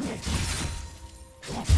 Yes.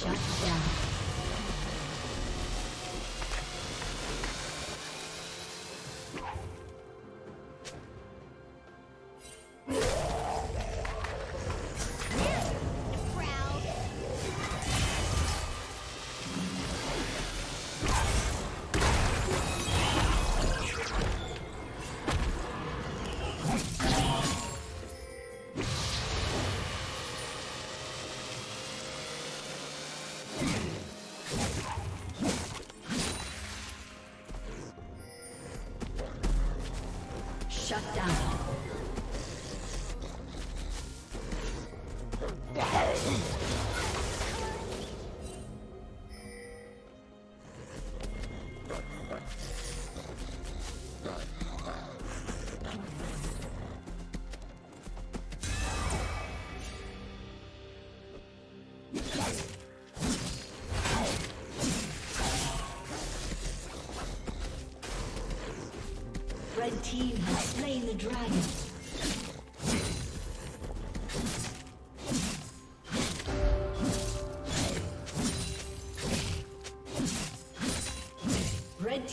Shut down.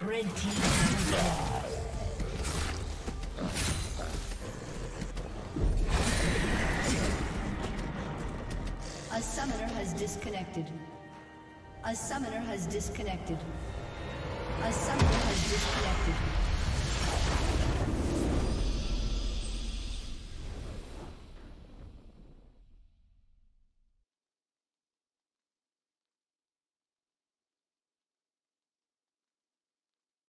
Red A summoner has disconnected. A summoner has disconnected. A summoner has disconnected.